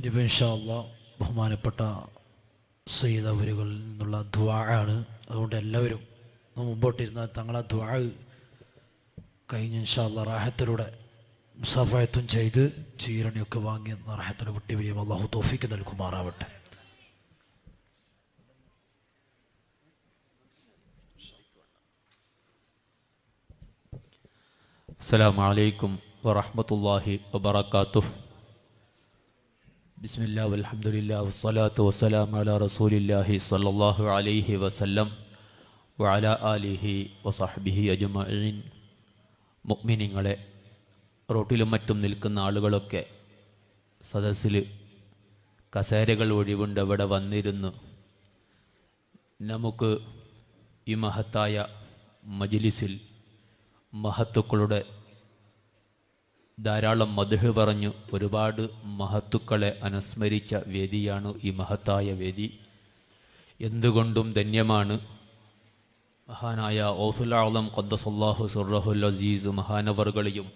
ഇനിയിപ്പോൾ ബഹുമാനപ്പെട്ട സയ്യിദ് അവരുകളിൽ നിന്നുള്ള ദ്വാഴാണ് അതുകൊണ്ട് എല്ലാവരും മുമ്പോട്ടിരുന്ന തങ്ങളെ ദ്വാ കഴിഞ്ഞ ഇൻഷാല്ല റാഹത്തിലൂടെ മുസാഫായത്തും ചെയ്ത് ചീരണിയൊക്കെ വാങ്ങി റാഹത്തിലൂടെ വിട്ടി വിരിയും അള്ളാഹു തോഫിക്ക് നൽകുമാറാവട്ടെ. അസ്സാം വലൈക്കും വറഹമത്തല്ലാഹി വബർക്കാത്തു ബിസ്മില്ലാ അലഹമുല്ലാ വസ്സലാത്തു വസ്സലാം അല റസൂലില്ലാഹി സല്ലാഹു അലൈഹി വസല്ലം വഅല ആലിഹി വസാഹബിഹി അജുമീൻ മുഗ്മിനിങ്ങളെ റോട്ടിലും മറ്റും നിൽക്കുന്ന ആളുകളൊക്കെ സദസ്സിൽ കസേരകൾ ഒഴിവുണ്ട് അവിടെ വന്നിരുന്നു. നമുക്ക് ഈ മഹത്തായ മജിലിസിൽ മഹത്തുക്കളുടെ ധാരാളം മധുഹ് പറഞ്ഞു. ഒരുപാട് മഹത്തുക്കളെ അനുസ്മരിച്ച വേദിയാണ് ഈ മഹത്തായ വേദി. എന്തുകൊണ്ടും ധന്യമാണ്. മഹാനായ ഓസുലാളം ഖദ്ദസല്ലാഹു സുറഹുൽ അസീസ് മഹാനവറുകളെയും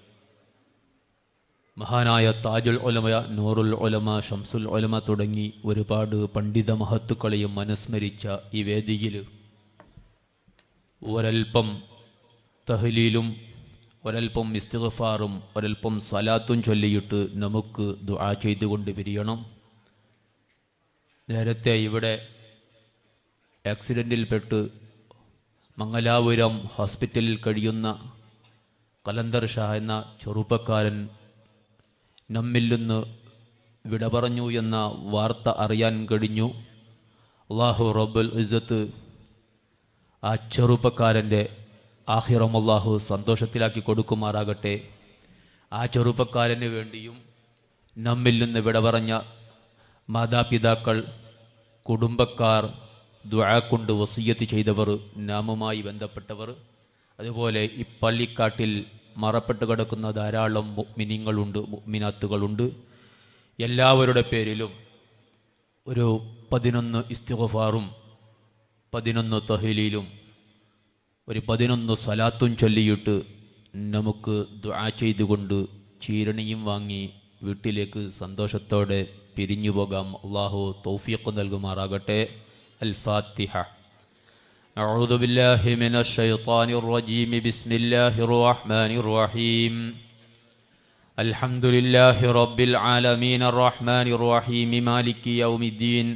മഹാനായ താജുൽ ഒലമ നൂറുൽ ഒലമ ഷംസുൽ ഒലമ തുടങ്ങി ഒരുപാട് പണ്ഡിത മഹത്തുക്കളെയും അനുസ്മരിച്ച ഈ വേദിയിൽ ഒരൽപ്പം തഹ്ലീലും ഒരൽപ്പം ഇസ്തിഗ്ഫാറും ഒരൽപ്പം സലാത്തും ചൊല്ലിയിട്ട് നമുക്ക് ദുആ ചെയ്തുകൊണ്ട് പിരിയണം. നേരത്തെ ഇവിടെ ആക്സിഡന്റിൽപ്പെട്ട് മംഗലാപുരം ഹോസ്പിറ്റലിൽ കഴിയുന്ന കലന്തർ ഷാ എന്ന ചെറുപ്പക്കാരൻ നമ്മിൽ നിന്ന് വിട പറഞ്ഞു എന്ന വാർത്ത അറിയാൻ കഴിഞ്ഞു. അള്ളാഹു റബ്ബുൽ ഇസ്സത്ത് ആ ചെറുപ്പക്കാരന്റെ ആഹിറം അള്ളാഹു സന്തോഷത്തിലാക്കി കൊടുക്കുമാറാകട്ടെ. ആ ചെറുപ്പക്കാരന് വേണ്ടിയും നമ്മിൽ നിന്ന് വിട പറഞ്ഞ മാതാപിതാക്കൾ കുടുംബക്കാർ ദുആ കൊണ്ട് വസീയത്ത് ചെയ്തവർ നാമുമായി ബന്ധപ്പെട്ടവർ അതുപോലെ ഈ മറപ്പെട്ട് കിടക്കുന്ന ധാരാളം മിനിങ്ങളുണ്ട് മിനാത്തുകളുണ്ട് എല്ലാവരുടെ പേരിലും ഒരു പതിനൊന്ന് ഇസ്തിഗ്ഫാറും പതിനൊന്ന് തഹലീലും ഒരു പതിനൊന്ന് സലാത്തും ചൊല്ലിയിട്ട് നമുക്ക് ദുആ ചെയ്തുകൊണ്ട് ചീരണിയും വാങ്ങി വീട്ടിലേക്ക് സന്തോഷത്തോടെ പിരിഞ്ഞു പോകാം അള്ളാഹു തൗഫീഖ് നൽകുമാറാകട്ടെ അൽ ഫാത്തിഹ أعوذ بالله من الشيطان الرجيم بسم الله الرحمن الرحيم الحمد لله رب العالمين الرحمن الرحيم مالك يوم الدين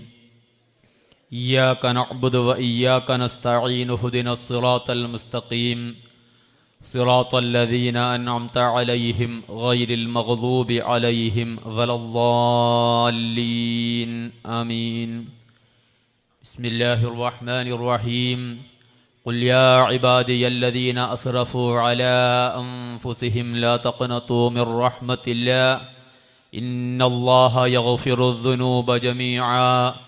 إياك نعبد وإياك نستعين اهدنا الصراط المستقيم. صراط الذين أنعمت عليهم غير المغضوب عليهم ولا الضالين. آمين. بسم الله الرحمن الرحيم. قل يا عبادي الذين أسرفوا على أنفسهم لا تقنطوا من رحمة الله. إن الله يغفر الذنوب جميعا.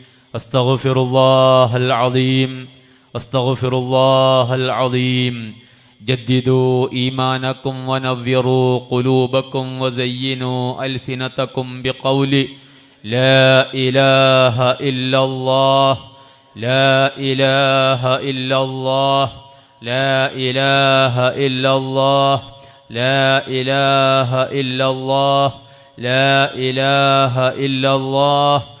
أستغفر الله العظيم أستغفر الله العظيم. جددوا إيمانكم ونذروا قلوبكم وزينوا ألسنتكم بقول لا إله إلا الله لا إله إلا الله لا إله إلا الله لا إله إلا الله لا إله إلا الله.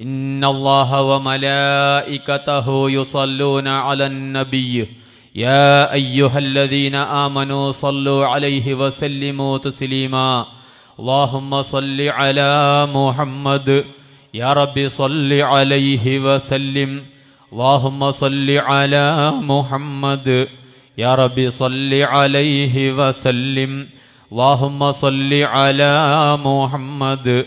إن الله وملائكته يصلون على النبي. يا أيها الذين آمنوا صلوا عليه وسلموا تسليما. اللهم صل على محمد. يا رب صل عليه وسلم. اللهم صل على محمد. يا ربي صل عليه وسلم. اللهم صل على محمد.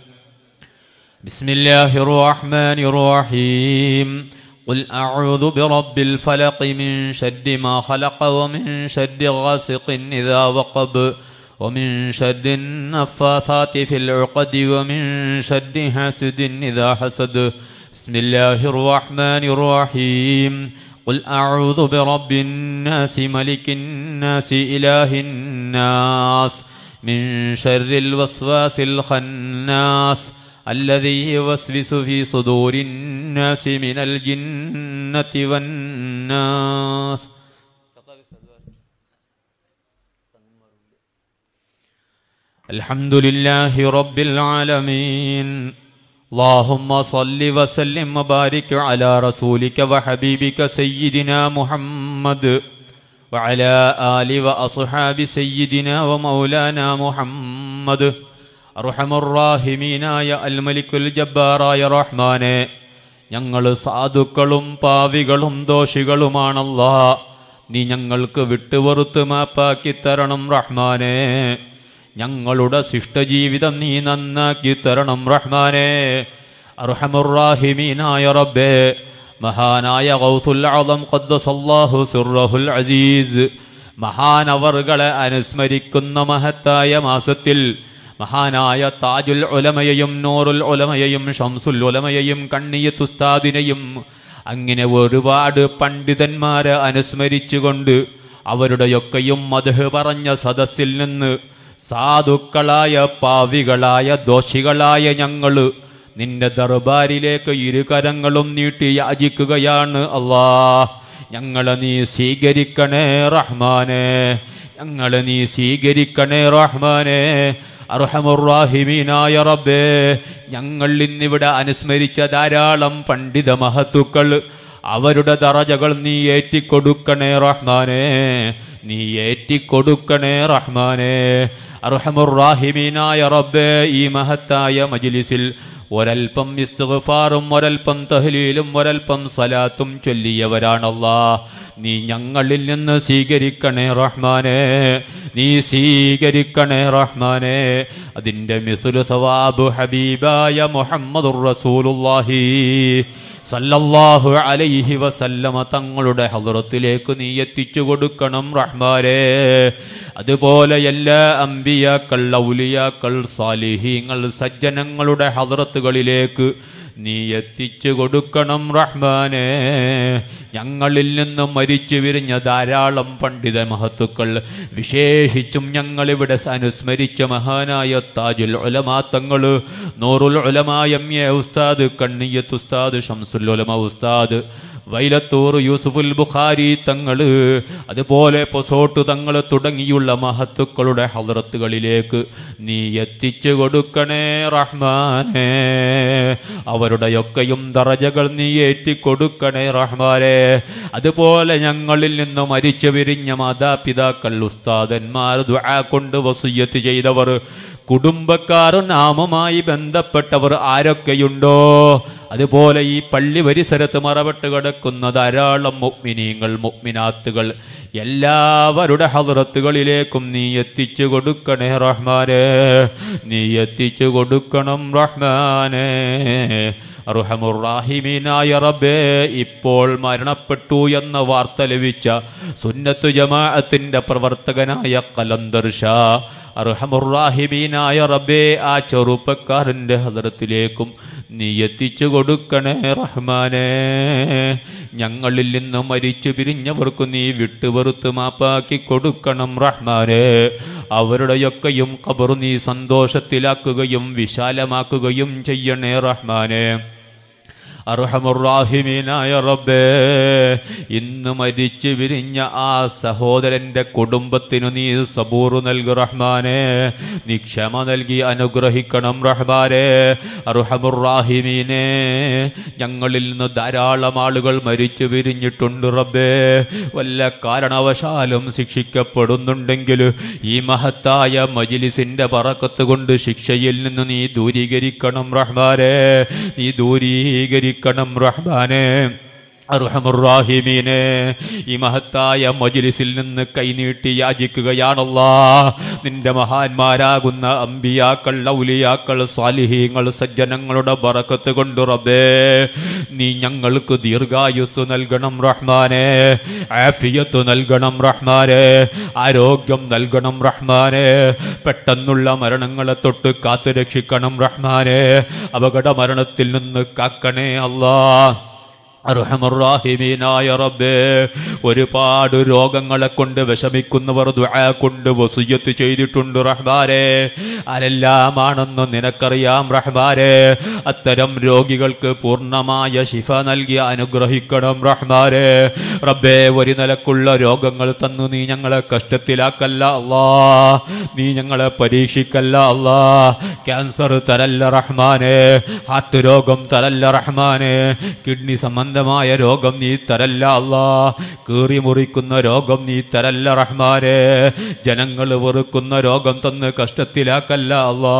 بسم الله الرحمن الرحيم. قل أعوذ برب الفلق من شر ما خلق ومن شر غاسق إذا وقب ومن شر النفاثات في العقد ومن شر حاسد إذا حسد. بسم الله الرحمن الرحيم. قل أعوذ برب الناس ملك الناس إله الناس من شر الوسواس الخناس الذي يوسوس في صدور الناس من الجنة والناس. الحمد لله رب العالمين. اللهم صل وسلم وبارك على رسولك وحبيبك سيدنا محمد وعلى آل وأصحاب سيدنا ومولانا محمد. അർഹമുറാഹിമീനായ അൽമലിക്കുൽ ജബ്ബാറായ റഹ്മാനെ. ഞങ്ങൾ സാധുക്കളും പാവികളും ദോഷികളുമാണല്ലാ. നീ ഞങ്ങൾക്ക് വിട്ടുവറുത്ത് മാപ്പാക്കി തരണം റഹ്മാനെ. ഞങ്ങളുടെ ശിഷ്ടജീവിതം നീ നന്നാക്കി തരണം റഹ്മാനെ. അർഹമുറാഹിമീനായ റബ്ബേ മഹാനായ ഗൗസുൽ ഖദ്ദസല്ലാഹു സിർറഹുൽ അസീസ് മഹാനവറുകളെ അനുസ്മരിക്കുന്ന മഹത്തായ മാസത്തിൽ മഹാനായ താജുൽ ഒലമയെയും നൂറുൽ ഒലമയെയും ഷംസുൽ ഒലമയെയും കണ്ണിയത്തുസ്താദിനെയും അങ്ങനെ ഒരുപാട് പണ്ഡിതന്മാരെ അനുസ്മരിച്ചുകൊണ്ട് അവരുടെയൊക്കെയും മധു പറഞ്ഞ സദസ്സിൽ നിന്ന് സാധുക്കളായ പാവികളായ ദോഷികളായ ഞങ്ങൾ നിന്റെ ദർബാരിലേക്ക് ഇരുകരങ്ങളും നീട്ടി യാചിക്കുകയാണ്. അള്ളാ ഞങ്ങളെ നീ സ്വീകരിക്കണേ റഹ്മാനെ ഞങ്ങളെ നീ സ്വീകരിക്കണേ റഹ്മാനെ. അർഹമുറാഹിമീനായ റബ്ബേ. ഞങ്ങൾ ഇന്നിവിടെ അനുസ്മരിച്ച ധാരാളം പണ്ഡിത മഹത്തുക്കൾ. അവരുടെ തറജകൾ നീ ഏറ്റിക്കൊടുക്കണേ റഹ്മാനേ. നീ ഏറ്റിക്കൊടുക്കണേ റഹ്മാനെ. അർഹമുറാഹിമീനായ റബ്ബേ ഈ മഹത്തായ മജിലിസിൽ ഒരൽപ്പം ഇസ്തിഗ്ഫാറും ഒരൽപ്പം തഹ്ലീലും ഒരൽപ്പം സലാത്തും ചൊല്ലിയവരാണല്ലാ. നീ ഞങ്ങളിൽ നിന്ന് സ്വീകരിക്കണേ റഹ്മാനെ. നീ സ്വീകരിക്കണേ റഹ്മാനെ. അതിന്റെ മിസുലു സവാബു ഹബീബായ മുഹമ്മദുർ റസൂലുല്ലാഹി സല്ലല്ലാഹു അലൈഹി വസല്ലമ തങ്ങളുടെ ഹദറത്തിലേക്ക് നീ എത്തിച്ചു കൊടുക്കണം റഹ്മാനെ. അതുപോലെ എല്ലാ അമ്പിയാക്കൾ ഔലിയാക്കൾ സാലിഹീങ്ങൾ സജ്ജനങ്ങളുടെ ഹദ്റത്തുകളിലേക്ക് നീ എത്തിച്ചു കൊടുക്കണം റഹ്മാനെ. ഞങ്ങളിൽ നിന്നും മരിച്ചു വിരിഞ്ഞ ധാരാളം പണ്ഡിത മഹത്തുക്കൾ വിശേഷിച്ചും ഞങ്ങളിവിടെ അനുസ്മരിച്ച മഹാനായ താജുൽ ഉലമാത്തങ്ങൾ നൂറുൽ ഉലമായ എം എ ഉസ്താദ് കണ്ണിയത്ത് ഉസ്താദ് ഷംസുൽ ഉലമ ഉസ്താദ് വൈലത്തൂർ യൂസുഫുൽ ബുഖാരി തങ്ങൾ അതുപോലെ പൊസോട്ട് തങ്ങൾ തുടങ്ങിയുള്ള മഹത്തുക്കളുടെ ഹദ്റത്തുകളിലേക്ക് നീ എത്തിച്ചു കൊടുക്കണേ റഹ്മാനെ. അവരുടെയൊക്കെയും ദറജകൾ നീ ഏറ്റിക്കൊടുക്കണേ റഹ്മാനെ. അതുപോലെ ഞങ്ങളിൽ നിന്ന് മരിച്ചു വിരിഞ്ഞ മാതാപിതാക്കൾ ഉസ്താദന്മാർ ദുആ കൊണ്ട് വസൂയത്ത് ചെയ്തവർ കുടുംബക്കാർ നാമമായി ബന്ധപ്പെട്ടവർ ആരൊക്കെയുണ്ടോ? അതുപോലെ ഈ പള്ളി പരിസരത്ത് മറവിട്ട് കിടക്കുന്ന ധാരാളം മുഗ്മിനീങ്ങൾ മുഗ്മിനാത്തുകൾ എല്ലാവരുടെ ഹദ്റത്തുകളിലേക്കും നീ എത്തിച്ചു കൊടുക്കണേ റഹ്മാനെ. നീ എത്തിച്ചു കൊടുക്കണം റഹ്മാനെ. റുഹമുറാഹിമീനായ റബ്ബേ ഇപ്പോൾ മരണപ്പെട്ടു എന്ന വാർത്ത ലഭിച്ച സുന്നത്തു ജമാഅത്തിന്റെ പ്രവർത്തകനായ കലന്തർ ഷാ അർഹമുറാഹിമീനായ റബ്ബേ ആ ചെറുപ്പക്കാരന്റെ ഹദറത്തിലേക്കും നീ എത്തിച്ചു കൊടുക്കണേ റഹ്മാനേ. ഞങ്ങളിൽ നിന്ന് മരിച്ചു പിരിഞ്ഞവർക്ക് നീ വിട്ടുവെറുത്ത് മാപ്പാക്കി കൊടുക്കണം റഹ്മാനേ. അവരുടെയൊക്കെയും കബർ നീ സന്തോഷത്തിലാക്കുകയും വിശാലമാക്കുകയും ചെയ്യണേ റഹ്മാനെ. അർഹമുറാഹിമീനായ റബ്ബേ. ഇന്ന് മരിച്ചു വിരിഞ്ഞ ആ സഹോദരന്റെ കുടുംബത്തിനു നീ സബൂർ നൽകു റഹ്മാനെ. നീ ക്ഷമ നൽകി അനുഗ്രഹിക്കണം റഹ്മാനെ. അർഹമുറാഹിമീനെ ഞങ്ങളിൽ നിന്ന് ധാരാളം ആളുകൾ മരിച്ചു വിരിഞ്ഞിട്ടുണ്ട് റബ്ബേ. വല്ല കാരണവശാലും ശിക്ഷിക്കപ്പെടുന്നുണ്ടെങ്കിൽ ഈ മഹത്തായ മജിലിസിന്റെ പറക്കത്ത് കൊണ്ട് ശിക്ഷയിൽ നിന്ന് നീ ദൂരീകരിക്കണം റഹ്മാനെ. നീ ദൂരീകരിക്കണം റഹ്മാനെ അർഹമുറാഹിമീനെ ഈ മഹത്തായ മജിലിസിൽ നിന്ന് കൈനീട്ടി യാചിക്കുകയാണല്ലാ. നിന്റെ മഹാന്മാരാകുന്ന അമ്പിയാക്കൾ ഔലിയാക്കൾ സ്വാലിഹീങ്ങൾ സജ്ജനങ്ങളുടെ ബറക്കത്ത് കൊണ്ട് റബ്ബേ നീ ഞങ്ങൾക്ക് ദീർഘായുസ് നൽകണം റഹ്മാനെ ആഫിയത്ത് നൽകണം റഹ്മാനെ ആരോഗ്യം നൽകണം റഹ്മാനെ പെട്ടെന്നുള്ള മരണങ്ങളെ തൊട്ട് കാത്തു രക്ഷിക്കണം റഹ്മാനെ അപകട മരണത്തിൽ നിന്ന് കാക്കണേ അല്ലാ. അർഹമറാഹിമീനായ റബ്ബേ ഒരുപാട് രോഗങ്ങളെ കൊണ്ട് വിഷമിക്കുന്നവർ ദുആ കൊണ്ട് വസുയ്യത്ത് ചെയ്തിട്ടുണ്ട് റഹ്ബാരെ ആരെല്ലാമാണെന്ന് നിനക്കറിയാം റഹ്ബാരെ അത്തരം രോഗികൾക്ക് പൂർണമായ ശിഫ നൽകി അനുഗ്രഹിക്കണം റഹ്ബാരെ റബ്ബേ ഒരു നിലക്കുള്ള രോഗങ്ങൾ തന്നു നീ ഞങ്ങളെ കഷ്ടത്തിലാക്കല്ല അല്ലാ. നീ ഞങ്ങളെ പരീക്ഷിക്കല്ല അല്ലാ. ക്യാൻസർ തരല്ല റഹ്മാനെ. ഹാർട്ട് രോഗം തരല്ല റഹ്മാനെ. കിഡ്നി സംബന്ധമായ രോഗം നീ തരല്ല അല്ലാ. കീറി മുറിക്കുന്ന രോഗം നീ തരല്ല റഹ്മാനെ. ജനങ്ങൾ വെറുക്കുന്ന രോഗം തന്ന് കഷ്ടത്തിലാക്കല്ല അല്ലാ.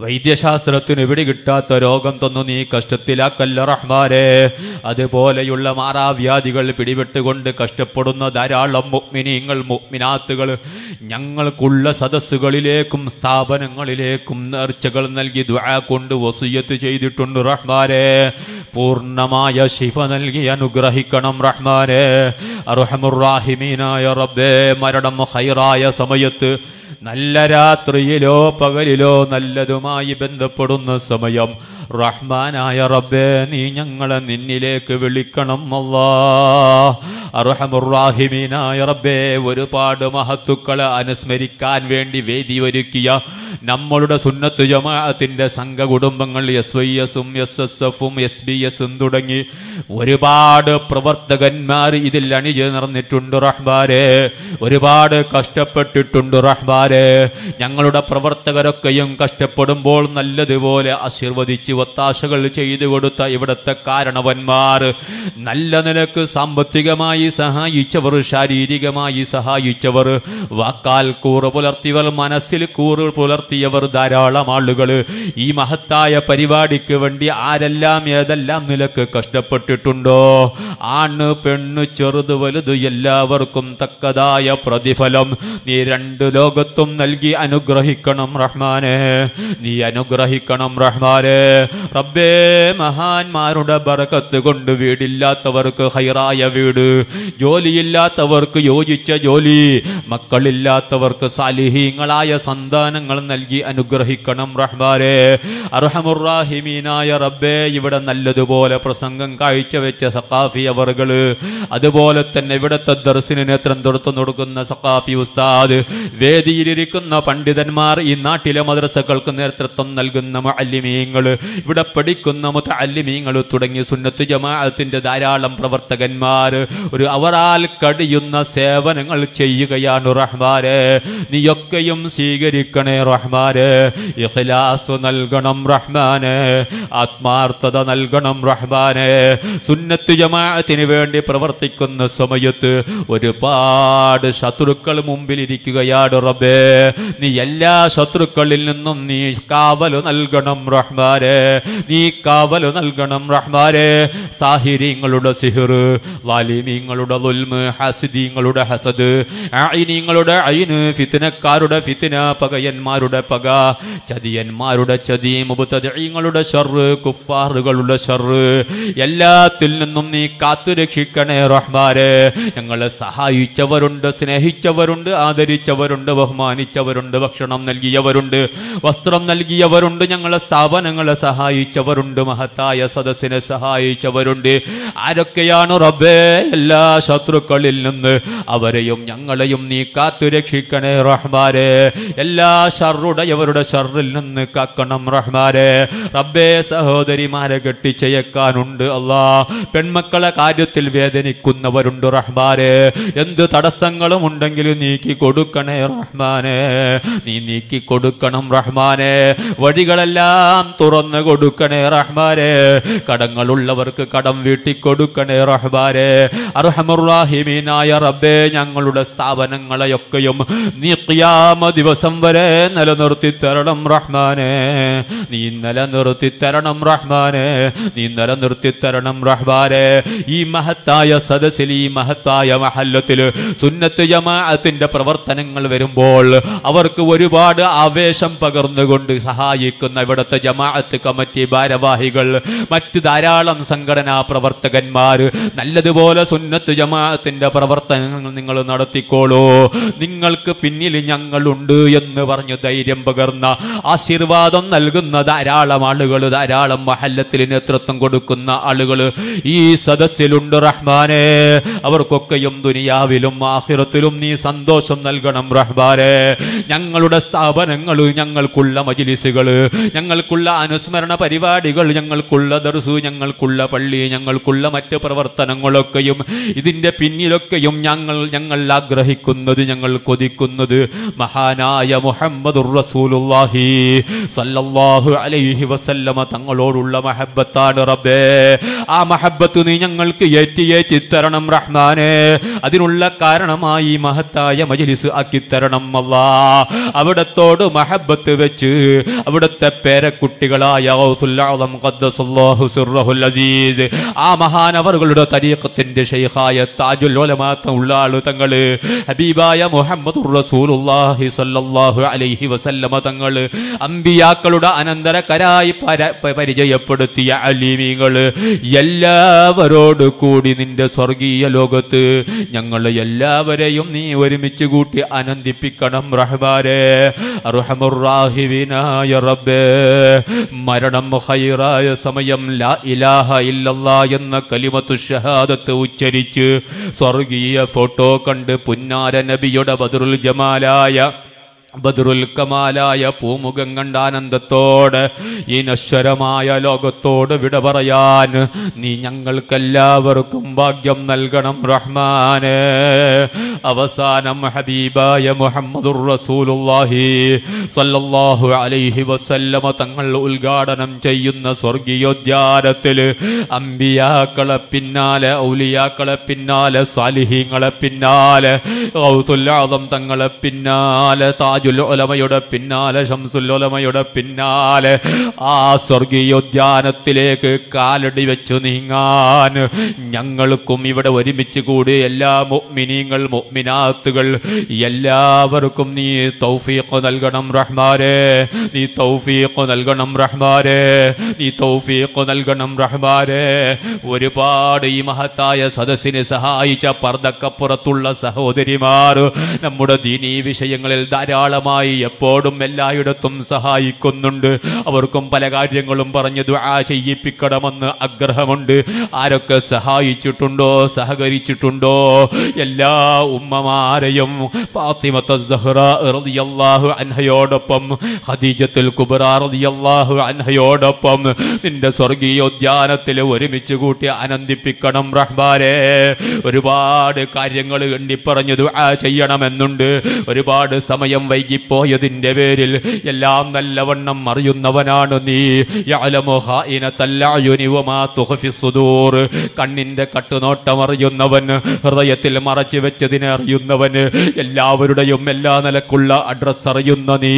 വൈദ്യശാസ്ത്രത്തിന് ഇവിടെ കിട്ടാത്ത രോഗം തന്നു നീ കഷ്ടത്തിലാക്കല്ല റഹ്മാനെ. അതുപോലെയുള്ള മാറാവ്യാധികൾ പിടിപെട്ടുകൊണ്ട് കഷ്ടപ്പെടുന്ന ധാരാളം മുഗ്മിനീങ്ങൾ മുഗ്മിനാത്തുകൾ ഞങ്ങൾക്കുള്ള സദസ്സുകളിലേക്കും സ്ഥാപനങ്ങളിലേക്കും നേർച്ചകൾ നൽകി കൊണ്ട് വസൂയത്ത് ചെയ്തിട്ടുണ്ട് റഹ്മാനെ. പൂർണമായ ശിഫ നൽകി അനുഗ്രഹിക്കണം റഹ്മാനെ. അർഹമുറാഹിമീനായ റബ്ബേ മരണം ഹൈറായ സമയത്ത് നല്ല രാത്രിയിലോ പകലിലോ നല്ലതുമായി ബന്ധപ്പെടുന്ന സമയം. റഹ്മാനായ റബ്ബേ നീ ഞങ്ങളെ നിന്നിലേക്ക് വിളിക്കണം അല്ലാ. അർഹമുറാഹിമീനായ റബ്ബേ ഒരുപാട് മഹത്തുക്കളെ അനുസ്മരിക്കാൻ വേണ്ടി വേദി ഒരുക്കിയ നമ്മളുടെ സുന്നത്തു ജമാഅത്തിന്റെ സംഘ കുടുംബങ്ങൾ എസ് വൈ എസും എസ് എസ് എഫും എസ് ബി എസും തുടങ്ങി ഒരുപാട് പ്രവർത്തകന്മാർ ഇതിൽ അണിചേർന്നിട്ടുണ്ട് റഹ്ബാരെ ഒരുപാട് കഷ്ടപ്പെട്ടിട്ടുണ്ട് ഞങ്ങളുടെ പ്രവർത്തകരൊക്കെയും കഷ്ടപ്പെടുമ്പോൾ നല്ലതുപോലെ ആശീർവദിച്ച് ഒത്താശകൾ ചെയ്തു കൊടുത്ത ഇവിടുത്തെ കാരണവന്മാർ നല്ല നിലയ്ക്ക് സാമ്പത്തികമായി സഹായിച്ചവർ ശാരീരികമായി സഹായിച്ചവർ വാക്കാൽ കൂറ് പുലർത്തിയവർ മനസ്സിൽ കൂറ് പുലർത്തിയവർ ധാരാളം ആളുകൾ ഈ മഹത്തായ പരിപാടിക്ക് വേണ്ടി ആരെല്ലാം ഏതെല്ലാം നിലയ്ക്ക് കഷ്ടപ്പെട്ടിട്ടുണ്ടോ? ആണ് പെണ്ണ് ചെറുത് വലുത് എല്ലാവർക്കും തക്കതായ പ്രതിഫലം. നീ രണ്ട് ലോകത്തും നൽകി അനുഗ്രഹിക്കണം റഹ്മാനെ. നീ അനുഗ്രഹിക്കണം റഹ്മാനെ. റബ്ബേ മഹാന്മാരുടെ ബറക്കത്ത് കൊണ്ട് വീടില്ലാത്തവർക്ക് ഹൈറായ വീട്. ജോലിയില്ലാത്തവർക്ക് യോജിച്ച ജോലി. മക്കളില്ലാത്തവർക്ക് സാലിഹീങ്ങളായ സന്താനങ്ങൾ നൽകി അനുഗ്രഹിക്കണം റഹ്മാനെ. അർഹമുറാഹിമീനായ റബ്ബേ ഇവിടെ നല്ലതുപോലെ പ്രസംഗം കാഴ്ചവെച്ച സഖാഫി അവറുകൾ അതുപോലെ തന്നെ ഇവിടുത്തെ ദർശന നേത്രം തുറത്തു കൊടുക്കുന്ന സഖാഫി ഉസ്താദ്. വേദിയിലിരിക്കുന്ന പണ്ഡിതന്മാർ ഈ നാട്ടിലെ മദ്രസകൾക്ക് നേതൃത്വം നൽകുന്ന അല്ലിമീങ്ങൾ ഇവിടെ പഠിക്കുന്ന മുത്തല്ലിമീങ്ങൾ തുടങ്ങി സുന്നത്ത് ജമാഅത്തിന്റെ ധാരാളം പ്രവർത്തകന്മാർ ഒരു അവരാൽ കഴിയുന്ന സേവനങ്ങൾ ചെയ്യുകയാണ് റഹ്മാരെ നീയൊക്കെയും സ്വീകരിക്കണേ റഹ്മാരെ ഇഖ്ലാസ് നൽകണം റഹ്മാനെ. ആത്മാർത്ഥത നൽകണം റഹ്മാനെ. സുന്നത്ത് ജമാഅത്തിന് വേണ്ടി പ്രവർത്തിക്കുന്ന സമയത്ത് ഒരുപാട് ശത്രുക്കൾ മുമ്പിൽ ഇരിക്കുകയാണ് റബ്ബേ. നീ എല്ലാ ശത്രുക്കളിൽ നിന്നും നീ കാവൽ നൽകണം റഹ്മാരെ നീ കാവൽ നൽകണം റഹ്മാരെ സാഹിര്യങ്ങളുടെ സിഹിർ വാലിമീങ്ങളുടെ ദുൽമ് ഹസിദീങ്ങളുടെ ഹസദ് ഐനീങ്ങളുടെ ഐന് ഫിത്തിനക്കാരുടെ ഫിത്തിന പകയന്മാരുടെ പക ചതിയന്മാരുടെ ചതി മുബത്തദീങ്ങളുടെ ഷർറ് കുഫാറുകളുടെ ഷർറ് എല്ലാത്തിൽ നിന്നും നീ കാത്തു രക്ഷിക്കണേ റഹ്മാരെ ഞങ്ങളെ സഹായിച്ചവരുണ്ട് സ്നേഹിച്ചവരുണ്ട് ആദരിച്ചവരുണ്ട് ബഹുമാനിച്ചവരുണ്ട് ഭക്ഷണം നൽകിയവരുണ്ട് വസ്ത്രം നൽകിയവരുണ്ട് ഞങ്ങളെ സ്ഥാപനങ്ങളെ സഹായിച്ചവരുണ്ട് മഹത്തായ സദസ്സിനെ സഹായിച്ചവരുണ്ട്. ആരൊക്കെയാണ് റബ്ബേ? എല്ലാ ശത്രുക്കളിൽ നിന്ന് അവരെയും ഞങ്ങളെയും നീ കാത്തു രക്ഷിക്കണേ റഹ്മാരെ എല്ലാ ഷറുടയവരുടെ ഷറിൽ നിന്ന് കാക്കണം റഹ്മാരെ റബ്ബേ സഹോദരിമാരെ കെട്ടിച്ചയക്കാനുണ്ട് അല്ലാ. പെൺമക്കളെ കാര്യത്തിൽ വേദനിക്കുന്നവരുണ്ട് റഹ്മാരെ എന്ത് തടസ്സങ്ങളും ഉണ്ടെങ്കിലും നീക്കി കൊടുക്കണേ റഹ്മാനെ. നീ നീക്കി കൊടുക്കണം റഹ്മാനെ. വഴികളെല്ലാം തുറന്നു കൊടുക്കണേ റഹ്മാനെ. കടങ്ങളുള്ളവർക്ക് കടം വീട്ടി കൊടുക്കണേ റഹ്മാനെ. അർഹമുറാഹിമീനായ റബ്ബേ ഞങ്ങളുടെ സ്ഥാപനങ്ങളെയൊക്കെയും നീ ക്യാമ ദിവസം വരെ നിലനിർത്തി തരണം റഹ്മാനെ. നീ നിലനിർത്തി തരണം റഹ്മാനെ. നീ നിലനിർത്തി തരണം റഹ്മാനെ. ഈ മഹത്തായ സദസ്സിൽ ഈ മഹത്തായ മഹല്ലത്തിൽ സുന്നത്ത് ജമാഅത്തിന്റെ പ്രവർത്തനങ്ങൾ വരുമ്പോൾ അവർക്ക് ഒരുപാട് ആവേശം പകർന്നുകൊണ്ട് സഹായിക്കുന്ന ഇവിടുത്തെ ജമാഅത്ത് കമ്മിറ്റി ഭാരവാഹികൾ മറ്റ് ധാരാളം സംഘടനാ പ്രവർത്തകന്മാർ നല്ലതുപോലെ സുന്നത്ത് ജമാഅത്തിന്റെ പ്രവർത്തനങ്ങൾ നിങ്ങൾ നടത്തിക്കോളൂ. നിങ്ങൾക്ക് പിന്നിൽ ഞങ്ങളുണ്ട് എന്ന് പറഞ്ഞ് ധൈര്യം പകർന്ന ആശീർവാദം നൽകുന്ന ധാരാളം ആളുകൾ ധാരാളം മഹല്ലത്തിൽ നേതൃത്വം കൊടുക്കുന്ന ആളുകൾ ഈ സദസ്സിലുണ്ട് റഹ്മാനെ. അവർക്കൊക്കെയും ദുനിയാവിലും ആഹിറത്തിലും നീ സന്തോഷം നൽകണം റഹ്മാനെ. ഞങ്ങളുടെ സ്ഥാപനങ്ങൾ ഞങ്ങൾക്കുള്ള മജിലിസുകൾ ഞങ്ങൾക്കുള്ള അനുസ്മരണ പരിപാടികൾ ഞങ്ങൾക്കുള്ള ദർസു ഞങ്ങൾക്കുള്ള പള്ളി ഞങ്ങൾക്കുള്ള മറ്റ് പ്രവർത്തനങ്ങളൊക്കെയും ഇതിന്റെ പിന്നിലൊക്കെയും ഞങ്ങൾ ഞങ്ങൾ ആഗ്രഹിക്കുന്നത് ഞങ്ങൾ കൊതിക്കുന്നത് മഹാനായ മുഹമ്മദ് റസൂലുല്ലാഹി സല്ലല്ലാഹു അലൈഹി വസല്ലമ തങ്ങളോടുള്ള മഹബത്താണ് റബ്ബേ. ആ മഹബത്ത് നീ ഞങ്ങൾക്ക് ഏറ്റി ഏറ്റി തരണം റഹ്മാനെ. അതിനുള്ള കാരണമായി മഹത്തായ മജ്ലിസ് ആക്കി തരണം അല്ലാ അവിടത്തോട് മഹബത്ത് വെച്ച് അവിടുത്തെ പേരക്കുട്ടികളായ അസീസ് ആ മഹാനവറുകളുടെ തരീഖത്തിന്റെ ഷെയ്ഖായ താജുൽ ഉള്ള ആൾ തങ്ങൾ ഹബീബായ മുഹമ്മദ് റസൂലുള്ളാഹി സ്വല്ലല്ലാഹു അലൈഹി വസല്ലമ തങ്ങൾ അമ്പിയാക്കളുടെ അനന്തരക്കരായി പരിചയപ്പെടുത്തിയ അലീമീങ്ങൾ എല്ലാവരോട് കൂടി നിന്റെ സ്വർഗീയ ലോകത്ത് ഞങ്ങൾ എല്ലാവരെയും നീ ഒരുമിച്ച് കൂട്ടി ആനന്ദിപ്പിക്കണം റഹ്മാനെ. അർഹമുറാഹിവിനായ റബ്ബേ. മരണം ഖൈറായ സമയം ലാ ഇലാഹ ഇല്ലല്ലാ എന്ന കലിമത്തു ഷഹാദത്ത് ഉച്ചരിച്ച് സ്വർഗീയ ഫോട്ടോ കണ്ട് പുന്നാര നബിയുടെ ബദറുൽ ജമാലായ ബദറുൽ കമാലായ പൂമുഖം കണ്ട ആനന്ദത്തോട് ഈ നശ്വരമായ ലോകത്തോട് വിട പറയാൻ നീ ഞങ്ങൾക്കെല്ലാവർക്കും ഭാഗ്യം നൽകണം റഹ്മാന്. അവസാനം ഹബീബായ മുഹമ്മദുർ റസൂലുള്ളാഹി സല്ലല്ലാഹു അലൈഹി വസല്ലമ തങ്ങൾ ഉദ്ഘാടനം ചെയ്യുന്ന സ്വർഗീയോദ്യാനത്തിൽ അമ്പിയാക്കളെ പിന്നാലെ ഔലിയാക്കളെ പിന്നാലെ സാലിഹീങ്ങളെ പിന്നാലെ തങ്ങളെ പിന്നാലെ താജുൽ ഉലമയുടെ പിന്നാലെ ഷംസുൽ ഉലമയുടെ പിന്നാലെ. ആ സ്വർഗീയോദ്യാനത്തിലേക്ക് കാലടി വെച്ചു നീങ്ങാൻ ഞങ്ങൾക്കും ഇവിടെ ഒരുമിച്ച് കൂടി എല്ലാ മുഅ്മിനീങ്ങൾ മുഅ്മിനാത്തുകൾ എല്ലാവർക്കും നീ തൗഫീഖ് നൽകണം റഹ്മാരെ നീ തൗഫീഖ് നൽകണം റഹ്മാരെ നീ തൗഫീഖ് നൽകണം റഹ്മാരെ ഒരുപാട് ഈ മഹത്തായ സദസ്സിനെ സഹായിച്ച പർദ്ദക്കപ്പുറത്തുള്ള സഹോദരിമാർ നമ്മുടെ ദീനീ വിഷയങ്ങളിൽ ധാരാളമായി എപ്പോഴും എല്ലായിടത്തും സഹായിക്കുന്നുണ്ട്. അവർക്കും പല കാര്യങ്ങളും പറഞ്ഞ് ദുആ ചെയ്യിപ്പിക്കണമെന്ന് ആഗ്രഹമുണ്ട്. ആരൊക്കെ സഹായിച്ചിട്ടുണ്ടോ സഹകരിച്ചിട്ടുണ്ടോ? എല്ലാ ഉമ്മമാരെയും ഫാത്തിമത്ത റളിയല്ലാഹു അൻഹയോടൊപ്പം ഖദീജത്തുൽ റളിയല്ലാഹു അൻഹയോടൊപ്പം നിന്റെ സ്വർഗീയോദ്യാനത്തിൽ ഒരുമിച്ച് കൂട്ടി ആനന്ദിപ്പിക്കണം റഹ്മാനെ. ഒരുപാട് കാര്യങ്ങൾ എണ്ണിപ്പറഞ്ഞു ദുആ ചെയ്യണമെന്നുണ്ട്. ഒരുപാട് സമയം വൈകിപ്പോയതിന്റെ പേരിൽ എല്ലാം നല്ലവണ്ണം അറിയുന്നവനാണ് നീ. കണ്ണിന്റെ കട്ടുനോട്ടം അറിയുന്നവൻ ഹൃദയത്തിൽ മറച്ചു വെച്ചതിനെ അറിയുന്നവൻ എല്ലാവരുടെയും എല്ലാ നിലക്കുള്ള അഡ്രസ് അറിയുന്ന നീ.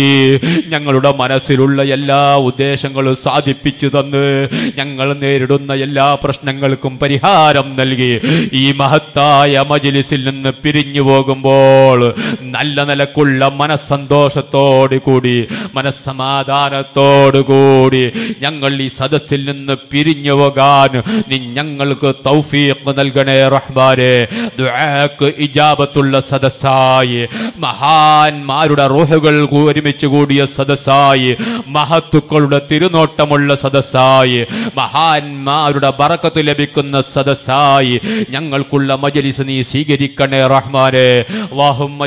ഞങ്ങളുടെ മനസ്സിലുള്ള എല്ലാ ഉദ്ദേശങ്ങളും സാധിപ്പിച്ചു തന്ന് ഞങ്ങൾ നേരിടുന്ന എല്ലാ പ്രശ്നങ്ങൾക്കും പരിഹാരം നൽകി. ഈ മഹത്തായ മജിലിസിൽ നിന്ന് പിരിഞ്ഞു പോകുമ്പോൾ നല്ല നിലക്കുള്ള മനസ്സന്തോഷത്തോടു മനസ്സന്തോഷത്തോടുകൂടി മനസ്സമാധാനത്തോടുകൂടി ഞങ്ങൾ ഈ സദസ്സിൽ നിന്ന് പിരിഞ്ഞു പോകാൻ നീ ഞങ്ങൾക്ക് തൗഫീഖ് നൽകണേ റഹ്മാനെ. ദുആക്ക് ഇജാബത്തുള്ള സദസ്സായി മഹാന്മാരുടെ റോഹുകൾ ഒരുമിച്ച് കൂടിയ സദസ്സായി മഹത്തുക്കളുടെ തിരുനോട്ടമുള്ള സദസ്സായി മഹാന്മാരുടെ ബറക്കത്ത് ലഭിക്കുന്ന സദസ്സായി ഞങ്ങൾക്കുള്ള മജലിസ് നീ സ്വീകരിക്കണേ റഹ്മാനെ.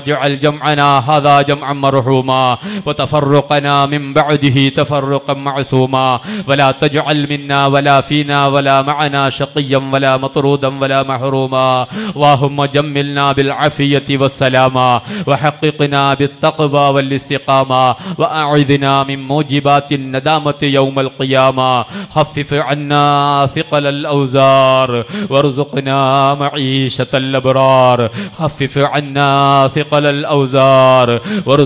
ജഅൽ ജംഅനാ ഹദാ ജംഅ جمعا مرحوما وتفرقنا من بعده تفرقا معصوما. ولا تجعل منا ولا فينا ولا معنا شقيا ولا مطرودا ولا محروما. اللهم جملنا بالعافية والسلامة وحققنا بالتقوى والاستقامة وأعذنا من موجبات الندامة يوم القيامة. خفف عنا ثقل الأوزار وارزقنا معيشة الأبرار. خفف عنا ثقل الأوزار وارزقنا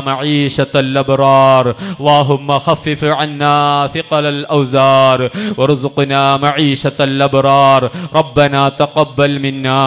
معيشة الأبرار اللهم خفف عنا ثقل الأوزار وارزقنا معيشة الأبرار ربنا تقبل منا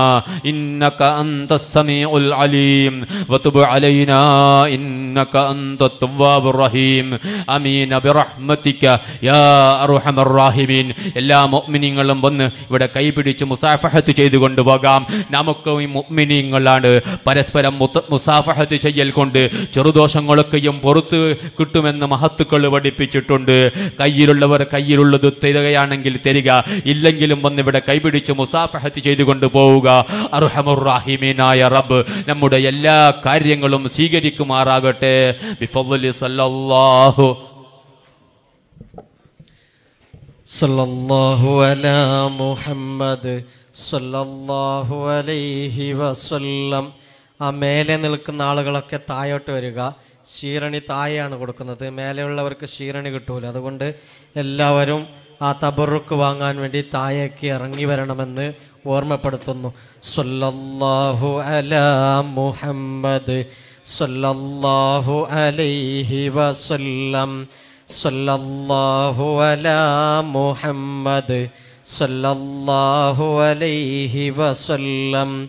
إنك أنت السميع العليم وتب علينا إنك أنت التواب الرحيم أمين برحمتك يا أرحم الراحمين എല്ലാ മുഅ്മിനീങ്ങളും വന്ന് ഇവിടെ കൈപിടിച്ച് മുസാഫഹത്ത് ചെയ്തു കൊണ്ടുപോകാം നമുക്ക് ഈ മുഅ്മിനീങ്ങളാണ് പരസ്പരം മുത്ത- മുസാഫഹത്ത് ചെയ്യൽ കൊണ്ട് ചെറുദോഷങ്ങളൊക്കെയും പുറത്ത് കിട്ടുമെന്ന് മഹത്തുക്കൾ പഠിപ്പിച്ചിട്ടുണ്ട്. കയ്യിലുള്ളവർ കയ്യിലുള്ളത് തരികയാണെങ്കിൽ തരിക ഇല്ലെങ്കിലും വന്ന് ഇവിടെ കൈപിടിച്ച് മുസാഫഹത്ത് ചെയ്തുകൊണ്ട് പോവുക. അർഹമുറാഹിമീനായ റബ്ബ് നമ്മുടെ എല്ലാ കാര്യങ്ങളും സ്വീകരിക്കുമാറാകട്ടെ. ബിഫദ്ലി സല്ലല്ലാഹു സല്ലല്ലാഹു അലാ മുഹമ്മദ് സല്ലല്ലാഹു അലൈഹി വസല്ലം. ആ മേലെ നിൽക്കുന്ന ആളുകളൊക്കെ താഴോട്ട് വരിക. ക്ഷീരണി താഴെയാണ് കൊടുക്കുന്നത്. മേലെയുള്ളവർക്ക് ക്ഷീരണി കിട്ടൂല. അതുകൊണ്ട് എല്ലാവരും ആ തബറുക്ക് വാങ്ങാൻ വേണ്ടി താഴേക്ക് ഇറങ്ങി വരണമെന്ന് ഓർമ്മപ്പെടുത്തുന്നു. സല്ലല്ലാഹു അലാ മുഹമ്മദ് സല്ലല്ലാഹു അലൈഹി വസല്ലം. സല്ലല്ലാഹു അലാ മുഹമ്മദ് സല്ലല്ലാഹു അലൈഹി വസല്ലം.